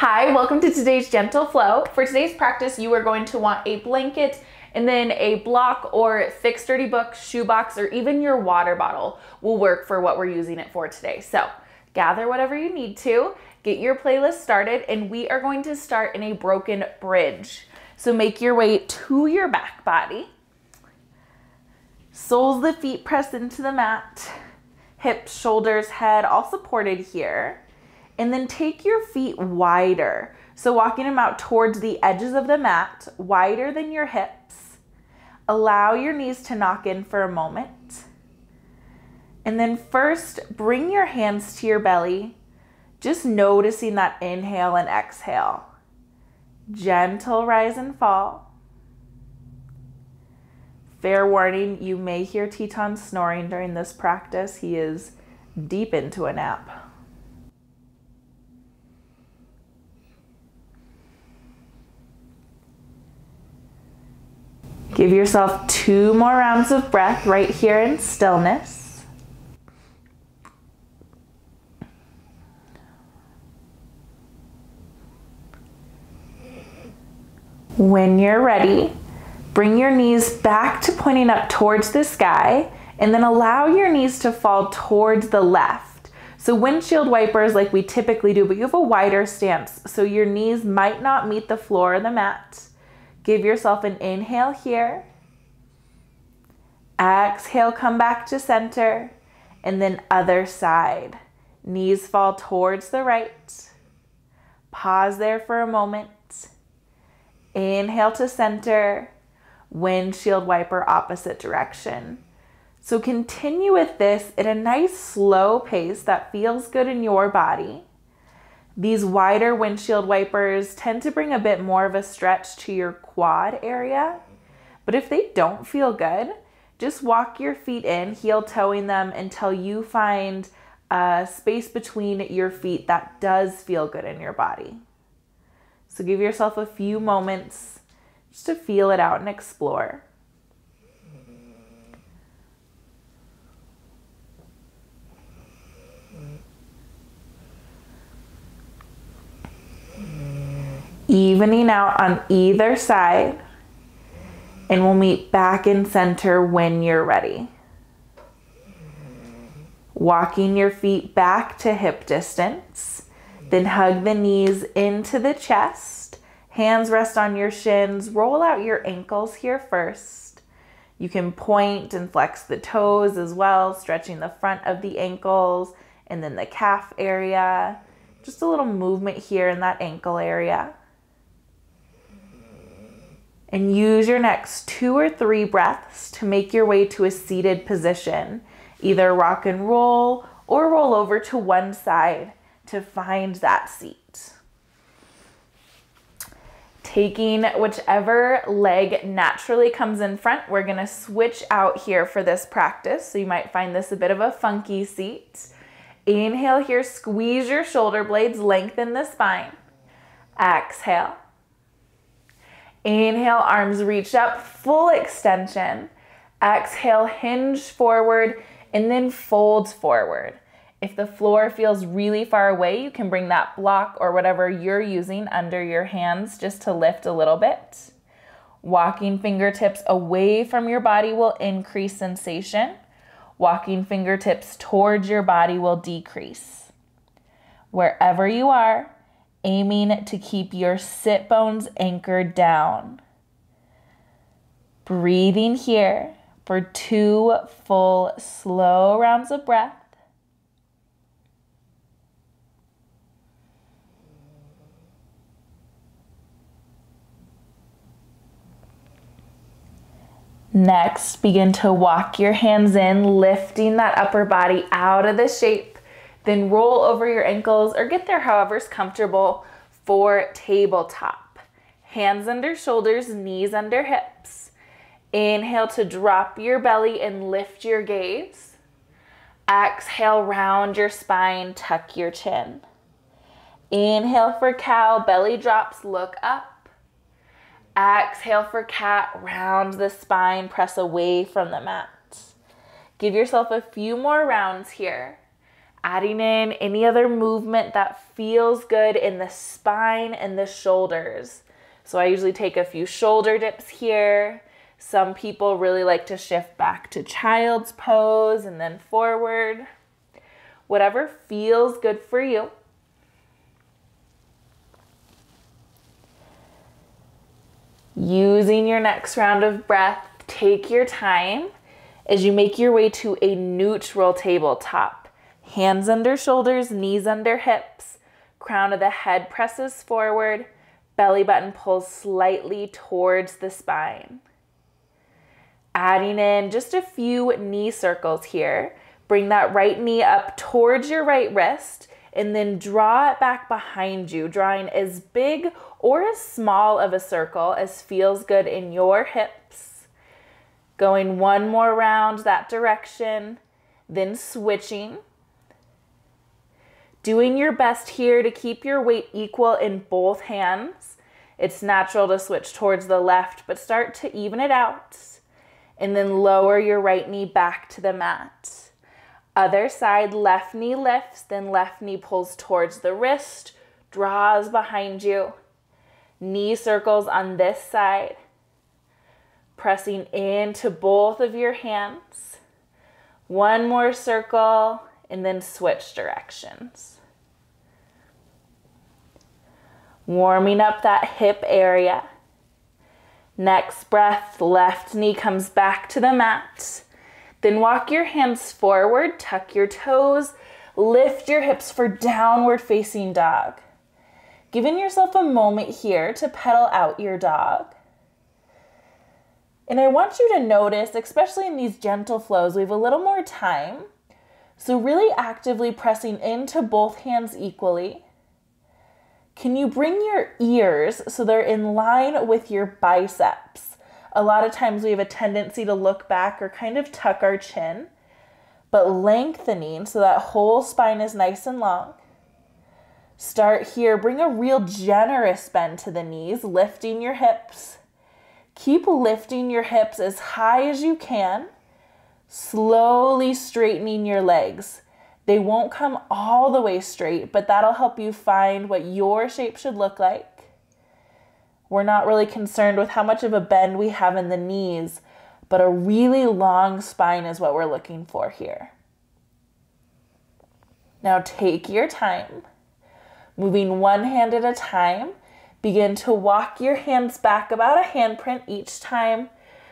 Hi, welcome to today's Gentle Flow. For today's practice, you are going to want a blanket and then a block or thick sturdy book, shoebox, or even your water bottle will work for what we're using it for today. So gather whatever you need to, get your playlist started, and we are going to start in a broken bridge. So make your way to your back body. Soles the feet press into the mat. Hips, shoulders, head all supported here. And then take your feet wider. So walking them out towards the edges of the mat, wider than your hips. Allow your knees to knock in for a moment. And then first, bring your hands to your belly, just noticing that inhale and exhale. Gentle rise and fall. Fair warning, you may hear Teton snoring during this practice. He is deep into a nap. Give yourself two more rounds of breath right here in stillness. When you're ready, bring your knees back to pointing up towards the sky and then allow your knees to fall towards the left. So windshield wipers like we typically do, but you have a wider stance. So your knees might not meet the floor of the mat. Give yourself an inhale here. Exhale, come back to center. And then other side. Knees fall towards the right. Pause there for a moment. Inhale to center. Windshield wiper opposite direction. So continue with this at a nice slow pace that feels good in your body. These wider windshield wipers tend to bring a bit more of a stretch to your quad area. But if they don't feel good, just walk your feet in, heel toeing them until you find a space between your feet that does feel good in your body. So give yourself a few moments just to feel it out and explore. Evening out on either side, and we'll meet back in center when you're ready. Walking your feet back to hip distance, then hug the knees into the chest. Hands rest on your shins. Roll out your ankles here first. You can point and flex the toes as well, stretching the front of the ankles and then the calf area. Just a little movement here in that ankle area and use your next two or three breaths to make your way to a seated position. Either rock and roll or roll over to one side to find that seat. Taking whichever leg naturally comes in front, we're gonna switch out here for this practice. So you might find this a bit of a funky seat. Inhale here, squeeze your shoulder blades, lengthen the spine. Exhale. Inhale, arms reach up, full extension. Exhale, hinge forward, and then fold forward. If the floor feels really far away, you can bring that block or whatever you're using under your hands just to lift a little bit. Walking fingertips away from your body will increase sensation. Walking fingertips towards your body will decrease. Wherever you are, aiming to keep your sit bones anchored down. Breathing here for two full, slow rounds of breath. Next, begin to walk your hands in, lifting that upper body out of the shape then roll over your ankles or get there however's comfortable for tabletop. Hands under shoulders, knees under hips. Inhale to drop your belly and lift your gaze. Exhale, round your spine, tuck your chin. Inhale for cow, belly drops, look up. Exhale for cat, round the spine, press away from the mat. Give yourself a few more rounds here. Adding in any other movement that feels good in the spine and the shoulders. So I usually take a few shoulder dips here. Some people really like to shift back to child's pose and then forward. Whatever feels good for you. Using your next round of breath, take your time as you make your way to a neutral tabletop. Hands under shoulders, knees under hips, crown of the head presses forward, belly button pulls slightly towards the spine. Adding in just a few knee circles here. Bring that right knee up towards your right wrist and then draw it back behind you, drawing as big or as small of a circle as feels good in your hips. Going one more round that direction, then switching. Doing your best here to keep your weight equal in both hands. It's natural to switch towards the left, but start to even it out. And then lower your right knee back to the mat. Other side, left knee lifts, then left knee pulls towards the wrist, draws behind you. Knee circles on this side. Pressing into both of your hands. One more circle, and then switch directions. Warming up that hip area. Next breath, left knee comes back to the mat. Then walk your hands forward, tuck your toes, lift your hips for downward facing dog. Giving yourself a moment here to pedal out your dog. And I want you to notice, especially in these gentle flows, we have a little more time. So, really actively pressing into both hands equally. Can you bring your ears so they're in line with your biceps? a lot of times we have a tendency to look back or kind of tuck our chin, but lengthening so that whole spine is nice and long. Start here. Bring a real generous bend to the knees, lifting your hips. Keep lifting your hips as high as you can, slowly straightening your legs. They won't come all the way straight, but that'll help you find what your shape should look like. We're not really concerned with how much of a bend we have in the knees, but a really long spine is what we're looking for here. Now take your time, moving one hand at a time. Begin to walk your hands back about a handprint each time.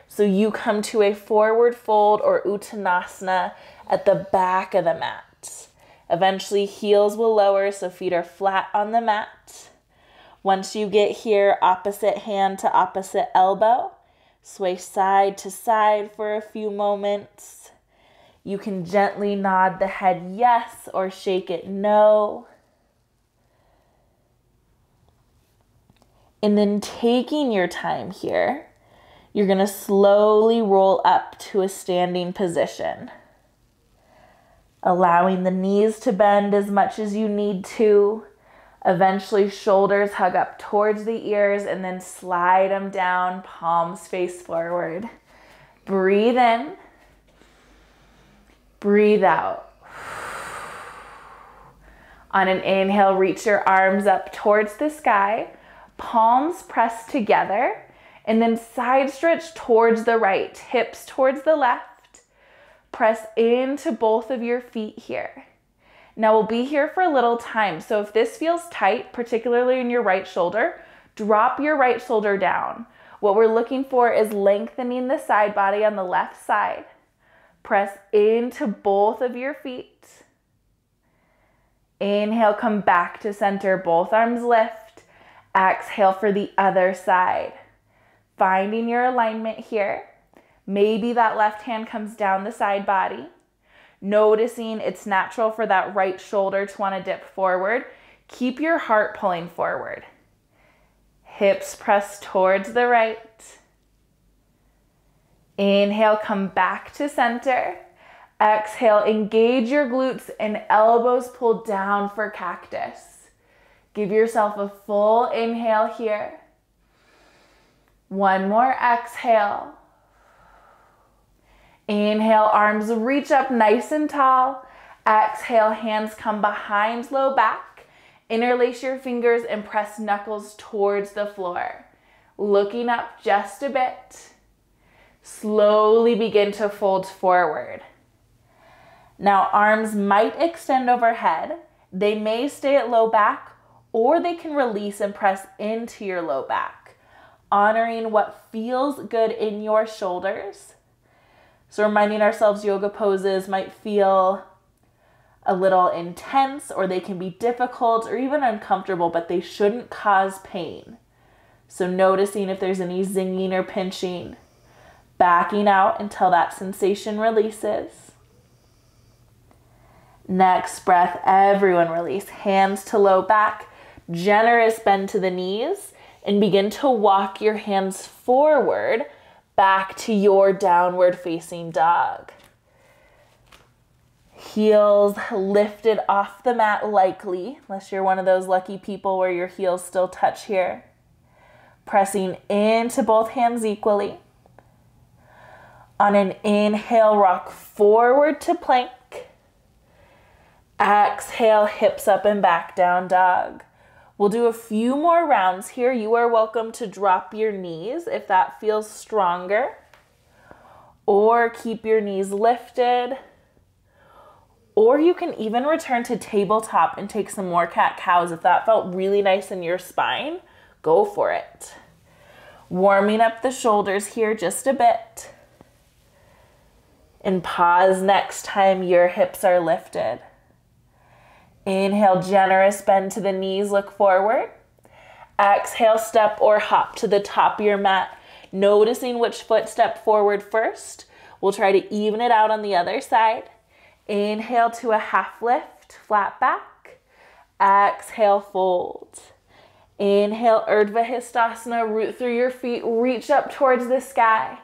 So you come to a forward fold or uttanasana at the back of the mat. Eventually, heels will lower so feet are flat on the mat. Once you get here, opposite hand to opposite elbow, sway side to side for a few moments. You can gently nod the head yes or shake it no. And then taking your time here, you're going to slowly roll up to a standing position. Allowing the knees to bend as much as you need to Eventually, shoulders hug up towards the ears and then slide them down, palms face forward. Breathe in, breathe out. On an inhale, reach your arms up towards the sky, palms pressed together, and then side stretch towards the right, hips towards the left. Press into both of your feet here. Now we'll be here for a little time. So if this feels tight, particularly in your right shoulder, drop your right shoulder down. What we're looking for is lengthening the side body on the left side. Press into both of your feet. Inhale, come back to center, both arms lift. Exhale for the other side. Finding your alignment here. Maybe that left hand comes down the side body noticing it's natural for that right shoulder to want to dip forward. Keep your heart pulling forward. Hips press towards the right. Inhale, come back to center. Exhale, engage your glutes and elbows pull down for cactus. Give yourself a full inhale here. One more exhale. Inhale, arms reach up nice and tall. Exhale, hands come behind low back. Interlace your fingers and press knuckles towards the floor. Looking up just a bit. Slowly begin to fold forward. Now, arms might extend overhead. They may stay at low back or they can release and press into your low back, honoring what feels good in your shoulders. So, reminding ourselves yoga poses might feel a little intense or they can be difficult or even uncomfortable, but they shouldn't cause pain. So, noticing if there's any zinging or pinching, backing out until that sensation releases. Next breath, everyone release. Hands to low back, generous bend to the knees, and begin to walk your hands forward back to your downward facing dog. Heels lifted off the mat likely, unless you're one of those lucky people where your heels still touch here. Pressing into both hands equally. On an inhale, rock forward to plank. Exhale, hips up and back, down dog. We'll do a few more rounds here. You are welcome to drop your knees if that feels stronger, or keep your knees lifted. Or you can even return to tabletop and take some more cat cows if that felt really nice in your spine. Go for it. Warming up the shoulders here just a bit. And pause next time your hips are lifted. Inhale, generous bend to the knees, look forward. Exhale, step or hop to the top of your mat, noticing which foot step forward first. We'll try to even it out on the other side. Inhale to a half lift, flat back. Exhale, fold. Inhale, Urdhva Hastasana, root through your feet, reach up towards the sky.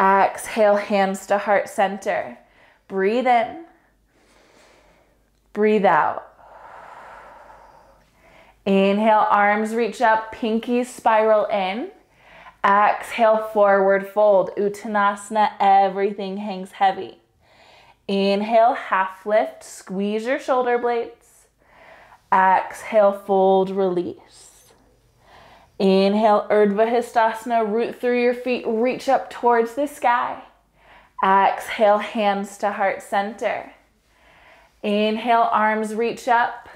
Exhale, hands to heart center. Breathe in. Breathe out. Inhale, arms reach up, pinkies spiral in. Exhale, forward fold. Uttanasana, everything hangs heavy. Inhale, half lift, squeeze your shoulder blades. Exhale, fold, release. Inhale, Urdhva Hastasana, root through your feet, reach up towards the sky. Exhale, hands to heart center. Inhale, arms reach up.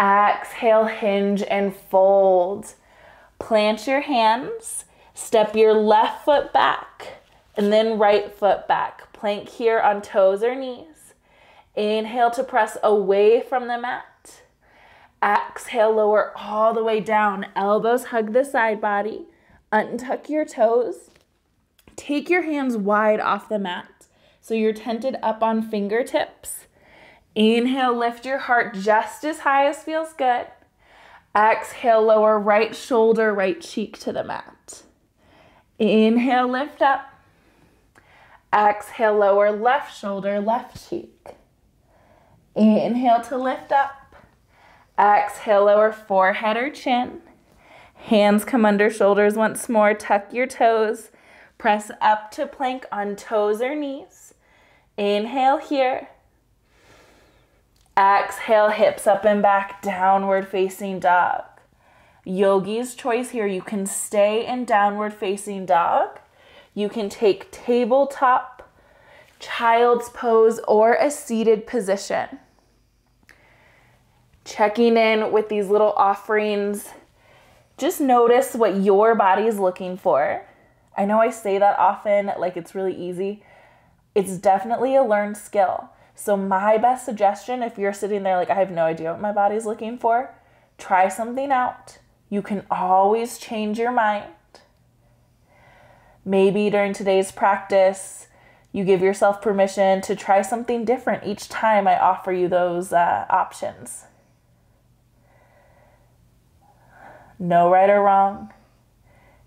Exhale, hinge and fold. Plant your hands. Step your left foot back and then right foot back. Plank here on toes or knees. Inhale to press away from the mat. Exhale, lower all the way down. Elbows hug the side body. Untuck your toes. Take your hands wide off the mat so you're tented up on fingertips. Inhale, lift your heart just as high as feels good. Exhale, lower right shoulder, right cheek to the mat. Inhale, lift up. Exhale, lower left shoulder, left cheek. Inhale to lift up. Exhale, lower forehead or chin. Hands come under shoulders once more. Tuck your toes. Press up to plank on toes or knees. Inhale here. Exhale, hips up and back, downward facing dog. Yogi's choice here. You can stay in downward facing dog. You can take tabletop, child's pose, or a seated position. Checking in with these little offerings. Just notice what your body is looking for. I know I say that often, like it's really easy. It's definitely a learned skill. So, my best suggestion if you're sitting there like, I have no idea what my body's looking for, try something out. You can always change your mind. Maybe during today's practice, you give yourself permission to try something different each time I offer you those uh, options. No right or wrong.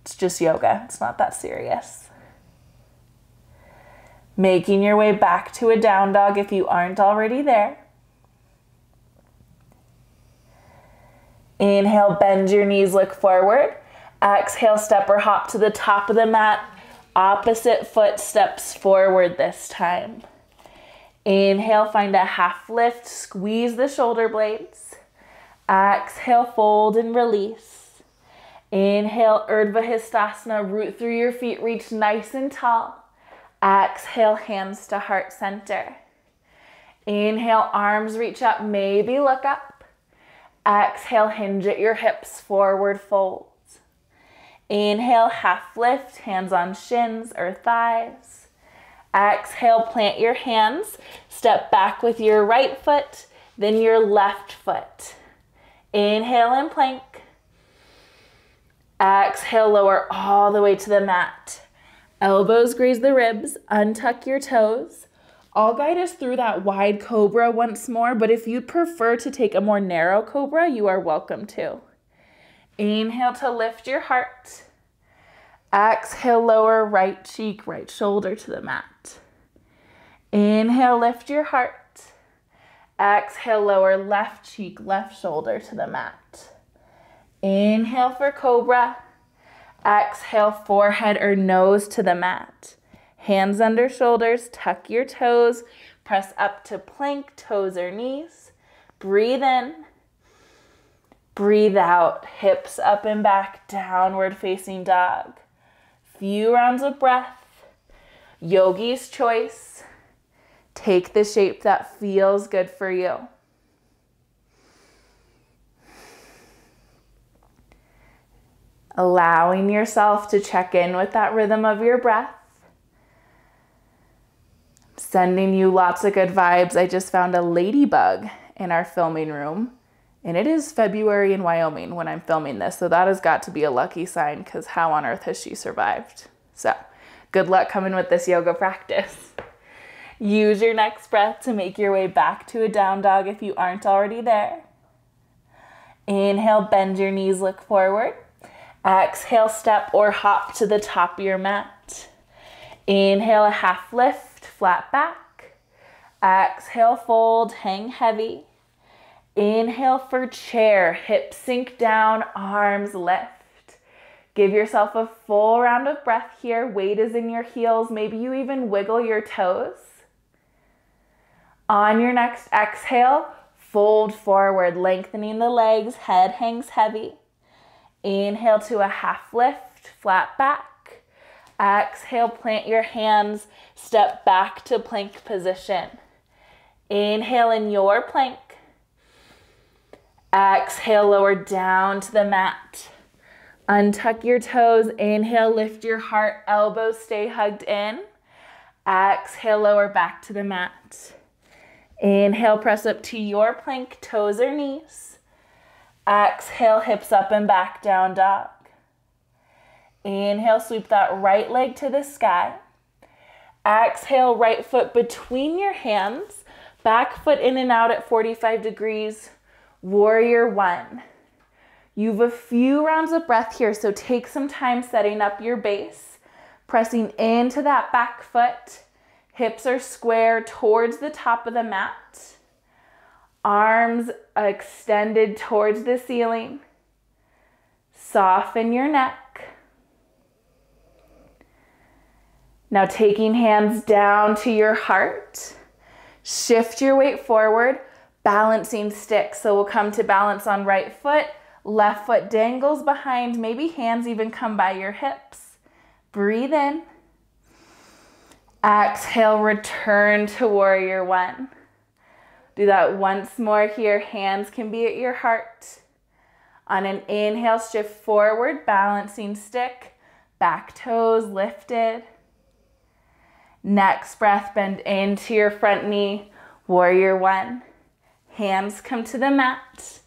It's just yoga, it's not that serious. Making your way back to a down dog if you aren't already there. Inhale, bend your knees, look forward. Exhale, step or hop to the top of the mat. Opposite foot steps forward this time. Inhale, find a half lift, squeeze the shoulder blades. Exhale, fold and release. Inhale, Urdhva Hastasana, root through your feet, reach nice and tall. Exhale, hands to heart center. Inhale, arms reach up, maybe look up. Exhale, hinge at your hips, forward fold. Inhale, half lift, hands on shins or thighs. Exhale, plant your hands, step back with your right foot, then your left foot. Inhale and plank. Exhale, lower all the way to the mat. Elbows graze the ribs, untuck your toes. I'll guide us through that wide cobra once more, but if you'd prefer to take a more narrow cobra, you are welcome to. Inhale to lift your heart. Exhale, lower right cheek, right shoulder to the mat. Inhale, lift your heart. Exhale, lower left cheek, left shoulder to the mat. Inhale for cobra. Exhale, forehead or nose to the mat. Hands under shoulders, tuck your toes, press up to plank, toes or knees. Breathe in. Breathe out, hips up and back, downward facing dog. Few rounds of breath. Yogi's choice. Take the shape that feels good for you. Allowing yourself to check in with that rhythm of your breath sending you lots of good vibes. I just found a ladybug in our filming room, and it is February in Wyoming when I'm filming this, so that has got to be a lucky sign because how on earth has she survived? So, good luck coming with this yoga practice. Use your next breath to make your way back to a down dog if you aren't already there. Inhale, bend your knees, look forward. Exhale, step or hop to the top of your mat. Inhale, a half lift flat back. Exhale, fold, hang heavy. Inhale for chair, hips sink down, arms lift. Give yourself a full round of breath here. Weight is in your heels. Maybe you even wiggle your toes. On your next exhale, fold forward, lengthening the legs, head hangs heavy. Inhale to a half lift, flat back. Exhale, plant your hands, step back to plank position. Inhale in your plank. Exhale, lower down to the mat. Untuck your toes. Inhale, lift your heart. Elbows stay hugged in. Exhale, lower back to the mat. Inhale, press up to your plank, toes or knees. Exhale, hips up and back, down dog. Inhale, sweep that right leg to the sky. Exhale, right foot between your hands. Back foot in and out at 45 degrees. Warrior one. You've a few rounds of breath here, so take some time setting up your base. Pressing into that back foot. Hips are square towards the top of the mat. Arms extended towards the ceiling. Soften your neck. Now, taking hands down to your heart, shift your weight forward, balancing stick. So we'll come to balance on right foot, left foot dangles behind, maybe hands even come by your hips. Breathe in. Exhale, return to warrior one. Do that once more here. Hands can be at your heart. On an inhale, shift forward, balancing stick, back toes lifted. Next breath, bend into your front knee, warrior one. Hands come to the mat.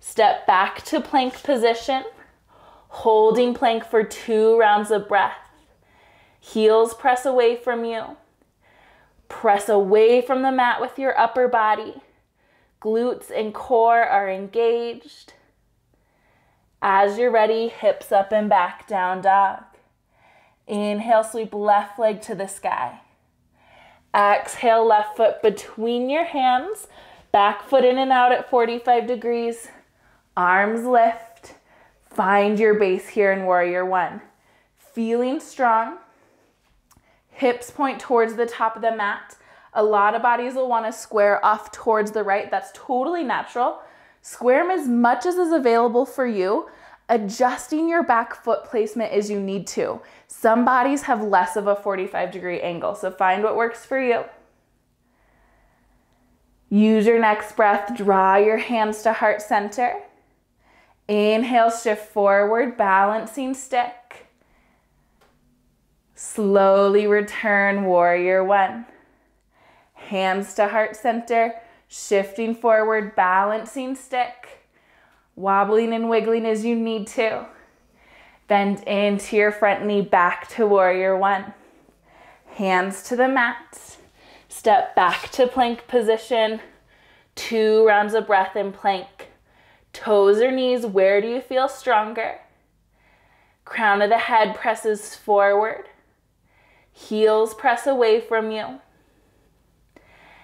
Step back to plank position, holding plank for two rounds of breath. Heels press away from you. Press away from the mat with your upper body. Glutes and core are engaged. As you're ready, hips up and back, down dog. Inhale, sweep left leg to the sky. Exhale, left foot between your hands. Back foot in and out at 45 degrees. Arms lift. Find your base here in warrior one. Feeling strong. Hips point towards the top of the mat. A lot of bodies will want to square off towards the right. That's totally natural. Square them as much as is available for you, adjusting your back foot placement as you need to. Some bodies have less of a 45 degree angle, so find what works for you. Use your next breath, draw your hands to heart center. Inhale, shift forward, balancing stick. Slowly return, warrior one. Hands to heart center, shifting forward, balancing stick. Wobbling and wiggling as you need to. Bend into your front knee, back to warrior one. Hands to the mat. Step back to plank position. Two rounds of breath in plank. Toes or knees, where do you feel stronger? Crown of the head presses forward. Heels press away from you.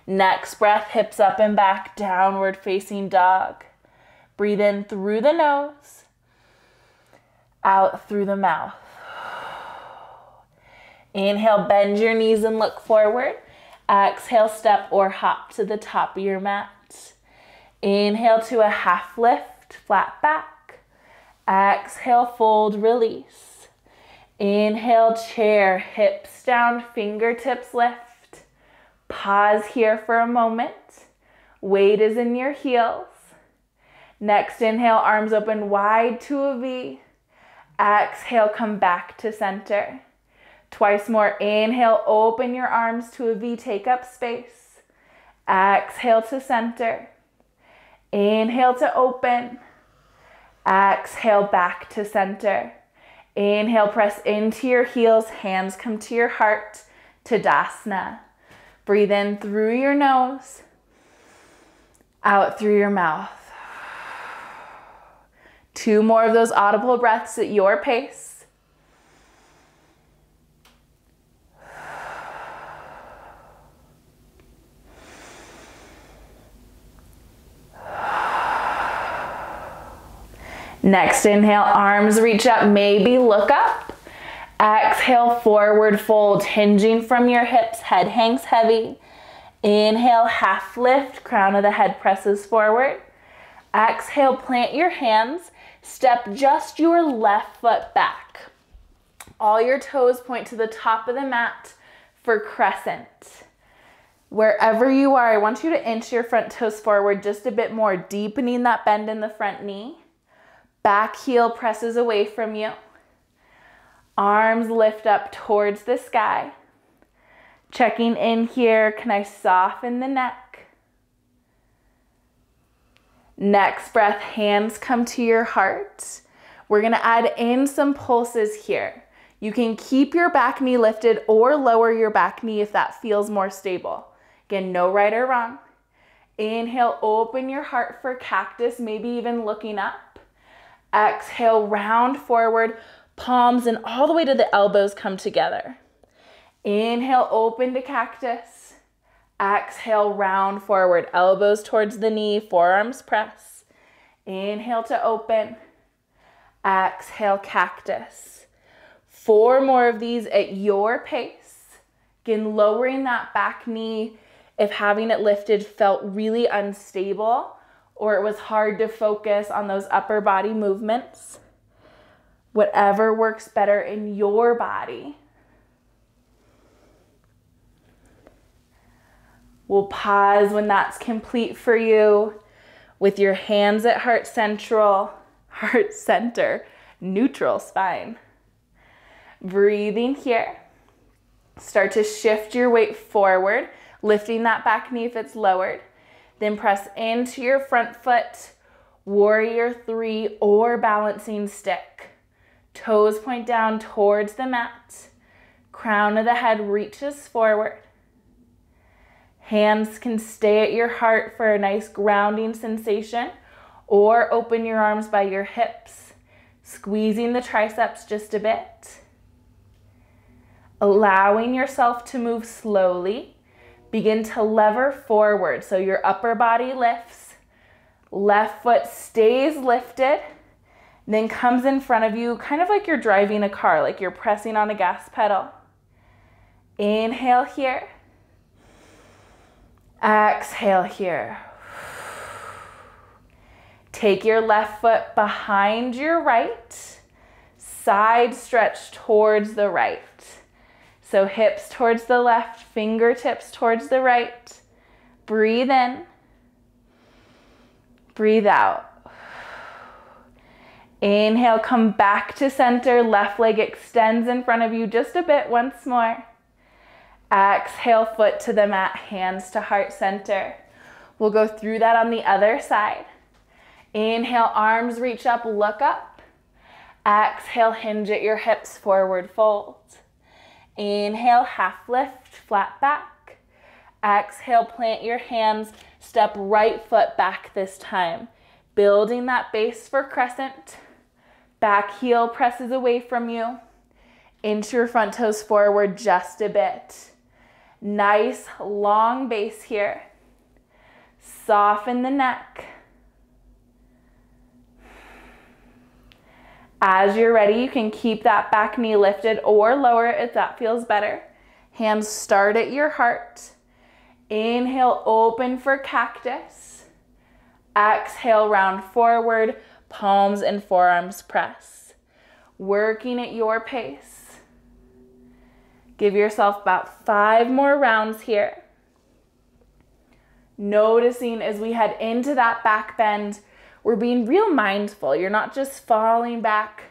Next breath, hips up and back, downward facing dog. Breathe in through the nose, out through the mouth. Inhale, bend your knees and look forward. Exhale, step or hop to the top of your mat. Inhale to a half lift, flat back. Exhale, fold, release. Inhale, chair, hips down, fingertips lift. Pause here for a moment. Weight is in your heels. Next inhale, arms open wide to a V. Exhale, come back to center. Twice more. Inhale, open your arms to a V, take up space. Exhale to center. Inhale to open. Exhale back to center. Inhale, press into your heels, hands come to your heart, Tadasana. Breathe in through your nose, out through your mouth. Two more of those audible breaths at your pace. Next inhale, arms reach up, maybe look up. Exhale, forward fold, hinging from your hips, head hangs heavy. Inhale, half lift, crown of the head presses forward. Exhale, plant your hands, step just your left foot back. All your toes point to the top of the mat for crescent. Wherever you are, I want you to inch your front toes forward just a bit more, deepening that bend in the front knee. Back heel presses away from you. Arms lift up towards the sky. Checking in here, can I soften the neck? Next breath, hands come to your heart. We're gonna add in some pulses here. You can keep your back knee lifted or lower your back knee if that feels more stable. Again, no right or wrong. Inhale, open your heart for cactus, maybe even looking up. Exhale, round forward, palms and all the way to the elbows come together. Inhale, open to cactus. Exhale, round forward, elbows towards the knee, forearms press. Inhale to open. Exhale, cactus. Four more of these at your pace. Again, lowering that back knee if having it lifted felt really unstable or it was hard to focus on those upper body movements. Whatever works better in your body. We'll pause when that's complete for you with your hands at heart central, heart center, neutral spine. Breathing here. Start to shift your weight forward, lifting that back knee if it's lowered. Then press into your front foot, warrior three or balancing stick. Toes point down towards the mat. Crown of the head reaches forward. Hands can stay at your heart for a nice grounding sensation or open your arms by your hips, squeezing the triceps just a bit. Allowing yourself to move slowly Begin to lever forward. So your upper body lifts, left foot stays lifted, then comes in front of you, kind of like you're driving a car, like you're pressing on a gas pedal. Inhale here. Exhale here. Take your left foot behind your right, side stretch towards the right. So hips towards the left, fingertips towards the right. Breathe in. Breathe out. Inhale, come back to center. Left leg extends in front of you just a bit once more. Exhale, foot to the mat, hands to heart center. We'll go through that on the other side. Inhale, arms reach up, look up. Exhale, hinge at your hips, forward fold. Inhale, half lift, flat back. Exhale, plant your hands, step right foot back this time. Building that base for crescent. Back heel presses away from you. Inch your front toes forward just a bit. Nice long base here. Soften the neck. As you're ready, you can keep that back knee lifted or lower it if that feels better. Hands start at your heart. Inhale, open for cactus. Exhale, round forward, palms and forearms press. Working at your pace. Give yourself about five more rounds here. Noticing as we head into that back bend, we're being real mindful. You're not just falling back,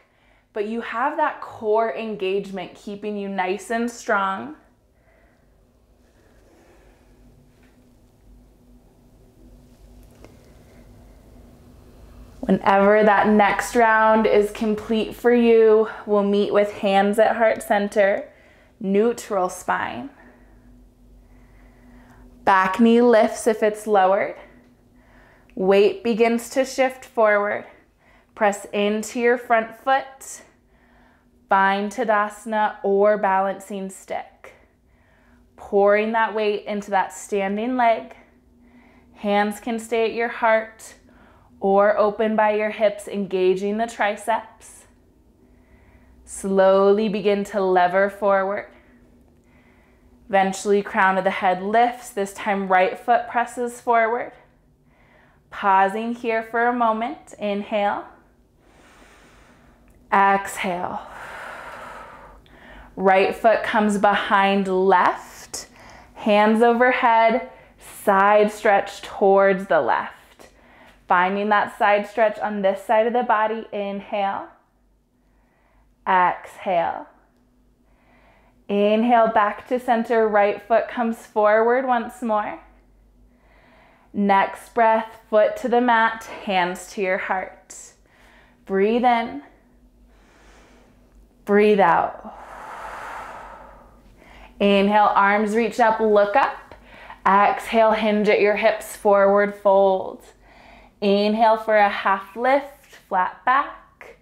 but you have that core engagement keeping you nice and strong. Whenever that next round is complete for you, we'll meet with hands at heart center, neutral spine. Back knee lifts if it's lowered. Weight begins to shift forward. Press into your front foot. Find Tadasana or balancing stick. Pouring that weight into that standing leg. Hands can stay at your heart or open by your hips, engaging the triceps. Slowly begin to lever forward. Eventually, crown of the head lifts. This time, right foot presses forward. Pausing here for a moment. Inhale. Exhale. Right foot comes behind left. Hands overhead. Side stretch towards the left. Finding that side stretch on this side of the body. Inhale. Exhale. Inhale back to center. Right foot comes forward once more. Next breath, foot to the mat, hands to your heart. Breathe in. Breathe out. Inhale, arms reach up, look up. Exhale, hinge at your hips, forward fold. Inhale for a half lift, flat back.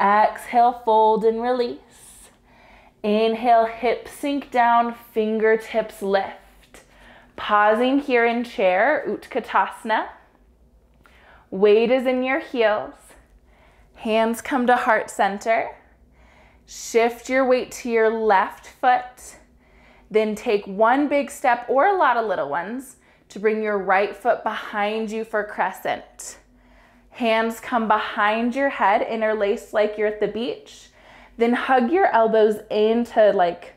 Exhale, fold and release. Inhale, hips sink down, fingertips lift. Pausing here in chair, Utkatasana. Weight is in your heels. Hands come to heart center. Shift your weight to your left foot. Then take one big step or a lot of little ones to bring your right foot behind you for crescent. Hands come behind your head, interlaced like you're at the beach. Then hug your elbows in to like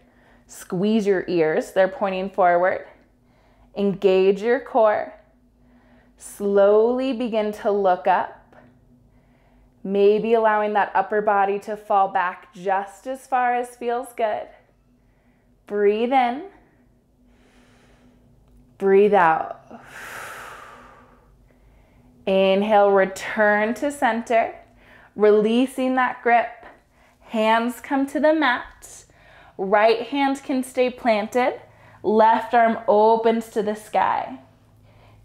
squeeze your ears. They're pointing forward. Engage your core. Slowly begin to look up. Maybe allowing that upper body to fall back just as far as feels good. Breathe in. Breathe out. Inhale, return to center, releasing that grip. Hands come to the mat. Right hand can stay planted. Left arm opens to the sky.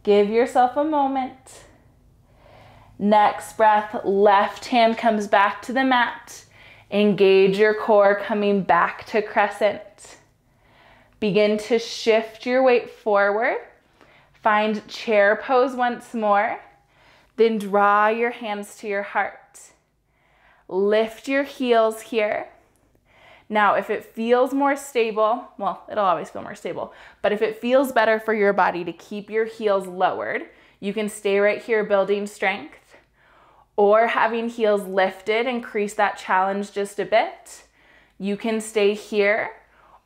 Give yourself a moment. Next breath, left hand comes back to the mat. Engage your core coming back to crescent. Begin to shift your weight forward. Find chair pose once more. Then draw your hands to your heart. Lift your heels here. Now, if it feels more stable, well, it'll always feel more stable, but if it feels better for your body to keep your heels lowered, you can stay right here building strength or having heels lifted, increase that challenge just a bit. You can stay here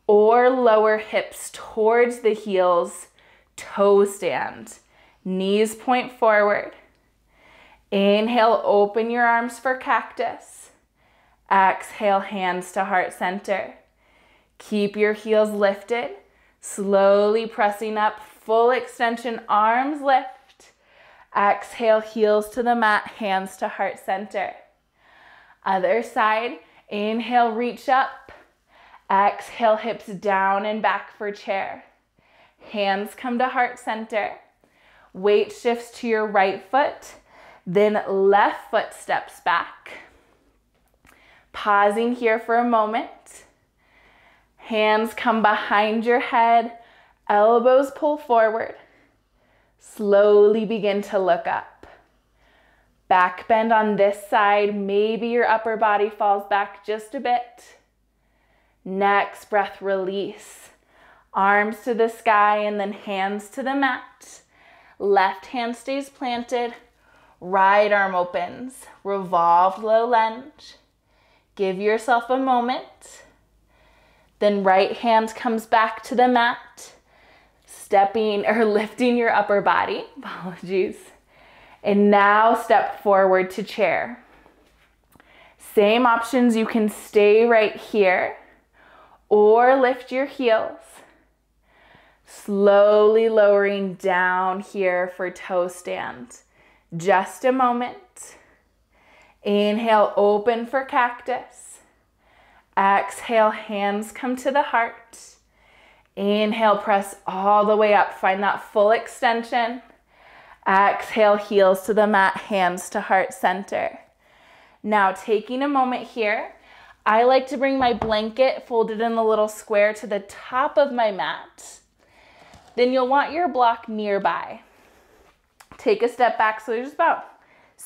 or lower hips towards the heels, toe stand. Knees point forward. Inhale, open your arms for cactus. Exhale, hands to heart center. Keep your heels lifted, slowly pressing up, full extension, arms lift. Exhale, heels to the mat, hands to heart center. Other side, inhale, reach up. Exhale, hips down and back for chair. Hands come to heart center. Weight shifts to your right foot, then left foot steps back. Pausing here for a moment. Hands come behind your head, elbows pull forward. Slowly begin to look up. Back bend on this side. Maybe your upper body falls back just a bit. Next breath, release. Arms to the sky and then hands to the mat. Left hand stays planted. Right arm opens. Revolved low lunge. Give yourself a moment. Then right hand comes back to the mat, stepping or lifting your upper body. Apologies. And now step forward to chair. Same options, you can stay right here or lift your heels. Slowly lowering down here for toe stand. Just a moment. Inhale, open for cactus. Exhale, hands come to the heart. Inhale, press all the way up. Find that full extension. Exhale, heels to the mat, hands to heart center. Now, taking a moment here, I like to bring my blanket folded in a little square to the top of my mat. Then you'll want your block nearby. Take a step back so there's about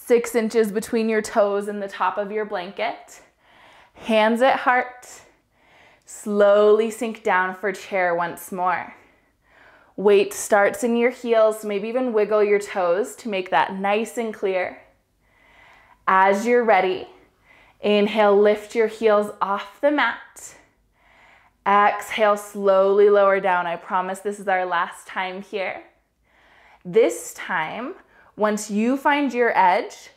six inches between your toes and the top of your blanket. Hands at heart. Slowly sink down for chair once more. Weight starts in your heels, maybe even wiggle your toes to make that nice and clear. As you're ready, inhale, lift your heels off the mat. Exhale, slowly lower down. I promise this is our last time here. This time, once you find your edge,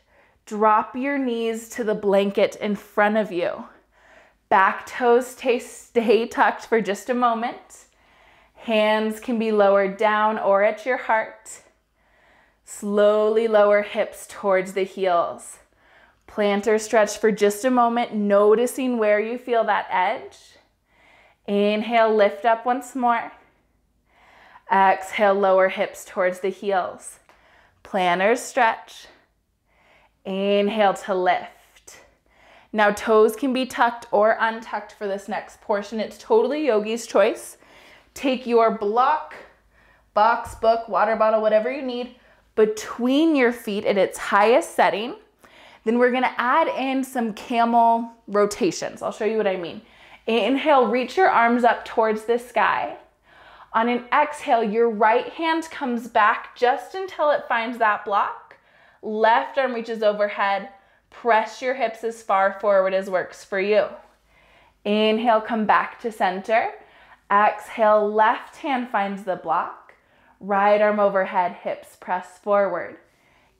drop your knees to the blanket in front of you. Back toes stay, tucked for just a moment. Hands can be lowered down or at your heart. Slowly lower hips towards the heels. Plantar stretch for just a moment, noticing where you feel that edge. Inhale, lift up once more. Exhale, lower hips towards the heels. Plantar stretch. Inhale to lift. Now toes can be tucked or untucked for this next portion. It's totally yogi's choice. Take your block, box, book, water bottle, whatever you need, between your feet at its highest setting. Then we're gonna add in some camel rotations. I'll show you what I mean. Inhale, reach your arms up towards the sky. On an exhale, your right hand comes back just until it finds that block. Left arm reaches overhead. Press your hips as far forward as works for you. Inhale, come back to center. Exhale, left hand finds the block. Right arm overhead, hips press forward.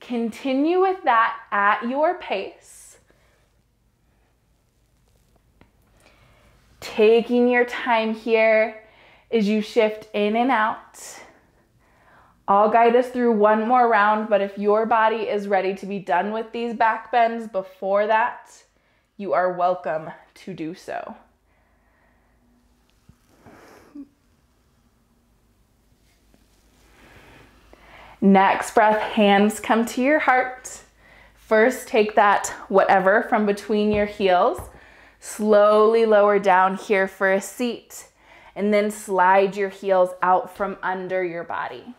Continue with that at your pace. taking your time here as you shift in and out. I'll guide us through one more round, but if your body is ready to be done with these back bends before that, you are welcome to do so. Next breath, hands come to your heart. First, take that whatever from between your heels Slowly lower down here for a seat and then slide your heels out from under your body.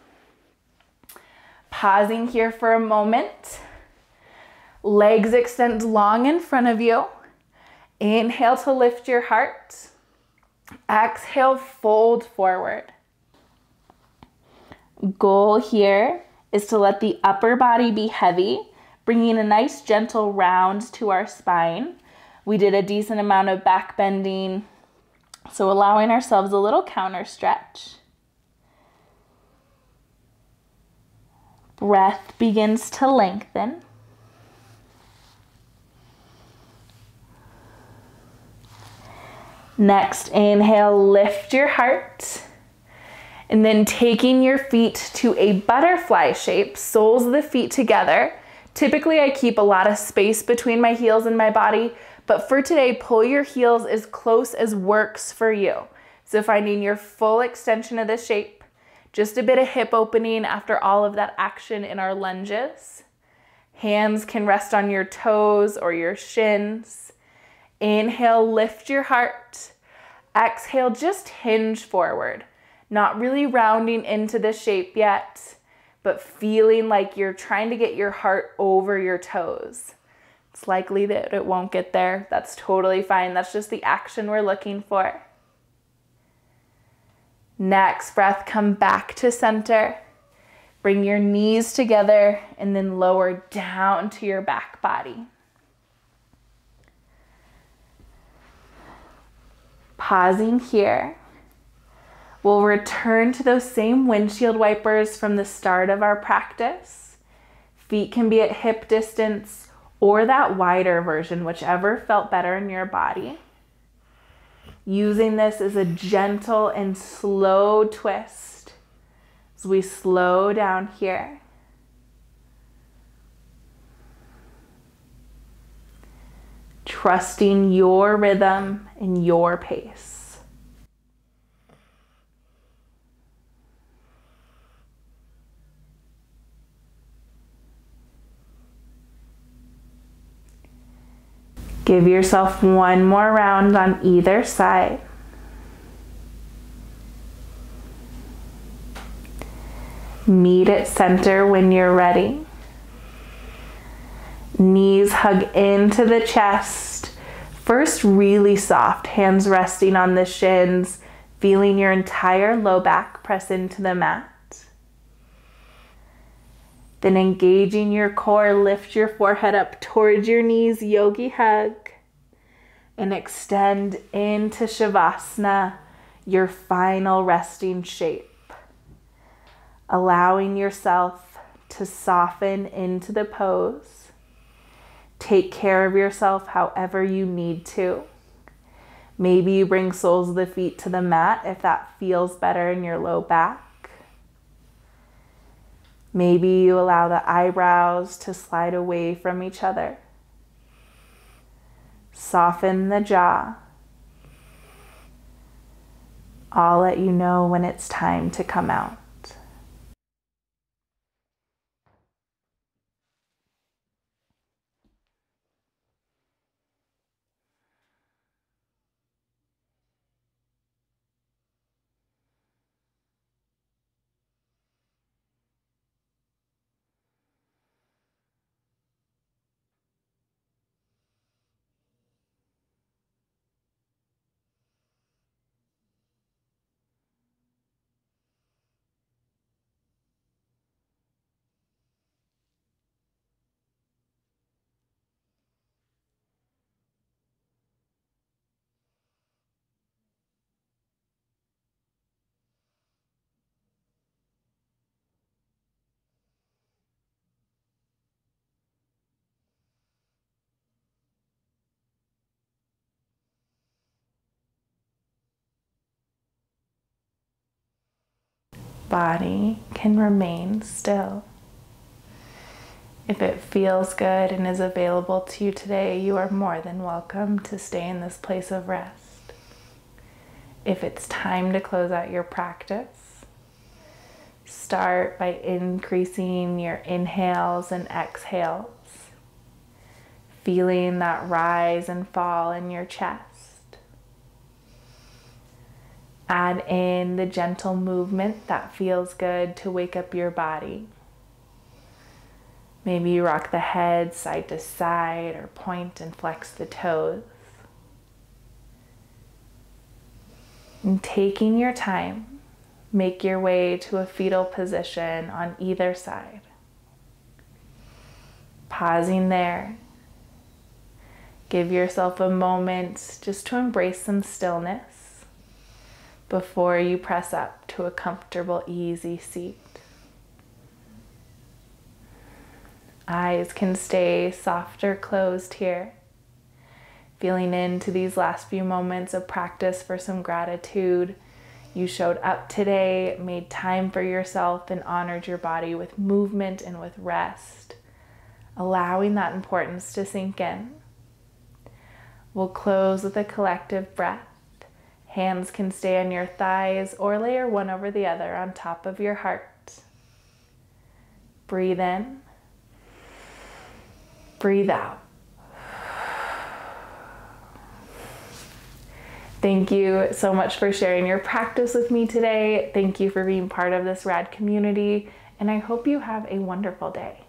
Pausing here for a moment. Legs extend long in front of you. Inhale to lift your heart. Exhale, fold forward. Goal here is to let the upper body be heavy, bringing a nice gentle round to our spine. We did a decent amount of back bending, so allowing ourselves a little counter stretch. Breath begins to lengthen. Next, inhale, lift your heart. And then taking your feet to a butterfly shape, soles of the feet together. Typically, I keep a lot of space between my heels and my body, but for today, pull your heels as close as works for you. So, finding your full extension of the shape, just a bit of hip opening after all of that action in our lunges. Hands can rest on your toes or your shins. Inhale, lift your heart. Exhale, just hinge forward. Not really rounding into the shape yet, but feeling like you're trying to get your heart over your toes. It's likely that it won't get there. That's totally fine. That's just the action we're looking for. Next breath, come back to center. Bring your knees together and then lower down to your back body. Pausing here. We'll return to those same windshield wipers from the start of our practice. Feet can be at hip distance or that wider version, whichever felt better in your body. Using this as a gentle and slow twist as we slow down here. Trusting your rhythm and your pace. Give yourself one more round on either side. Meet at center when you're ready. Knees hug into the chest. First, really soft, hands resting on the shins, feeling your entire low back press into the mat. Then engaging your core, lift your forehead up towards your knees, yogi hug. And extend into Shavasana, your final resting shape. Allowing yourself to soften into the pose. Take care of yourself however you need to. Maybe you bring soles of the feet to the mat if that feels better in your low back. Maybe you allow the eyebrows to slide away from each other. Soften the jaw. I'll let you know when it's time to come out. Body can remain still. If it feels good and is available to you today, you are more than welcome to stay in this place of rest. If it's time to close out your practice, start by increasing your inhales and exhales, feeling that rise and fall in your chest. Add in the gentle movement that feels good to wake up your body. Maybe you rock the head side to side or point and flex the toes. And taking your time, make your way to a fetal position on either side. Pausing there. Give yourself a moment just to embrace some stillness before you press up to a comfortable, easy seat. Eyes can stay soft or closed here. Feeling into these last few moments of practice for some gratitude. You showed up today, made time for yourself, and honored your body with movement and with rest, allowing that importance to sink in. We'll close with a collective breath. Hands can stay on your thighs or layer one over the other on top of your heart. Breathe in. Breathe out. Thank you so much for sharing your practice with me today. Thank you for being part of this rad community, and I hope you have a wonderful day.